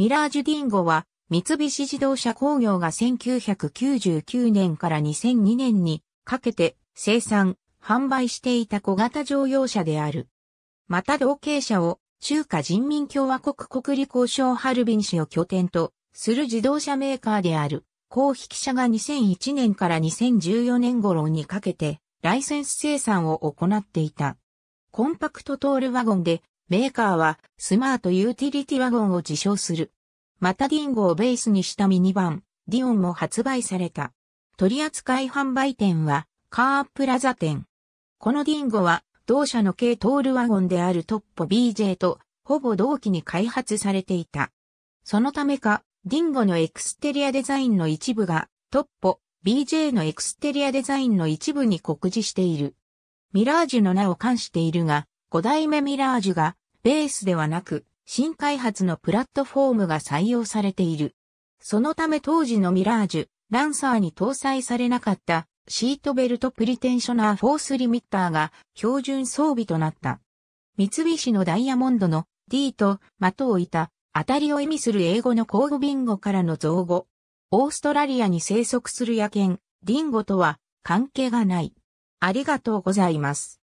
ミラージュディンゴは三菱自動車工業が1999年から2002年にかけて生産、販売していた小型乗用車である。また同型車を中華人民共和国国立交渉ハルビン市を拠点とする自動車メーカーである。公引車が2001年から2014年頃にかけてライセンス生産を行っていた。コンパクトトールワゴンでメーカーはスマートユーティリティワゴンを自称する。またディンゴをベースにしたミニバン、ディオンも発売された。取扱販売店はカープラザ店。このディンゴは同社の軽トールワゴンであるトッポ BJ とほぼ同期に開発されていた。そのためか、ディンゴのエクステリアデザインの一部がトッポ BJ のエクステリアデザインの一部に酷似している。ミラージュの名を冠しているが、5代目ミラージュがベースではなく新開発のプラットフォームが採用されている。そのため当時のミラージュ、ランサーに搭載されなかったシートベルトプリテンショナーフォースリミッターが標準装備となった。三菱のダイヤモンドの D と的を置いた当たりを意味する英語のコードビンゴからの造語。オーストラリアに生息する野犬、ディンゴとは関係がない。ありがとうございます。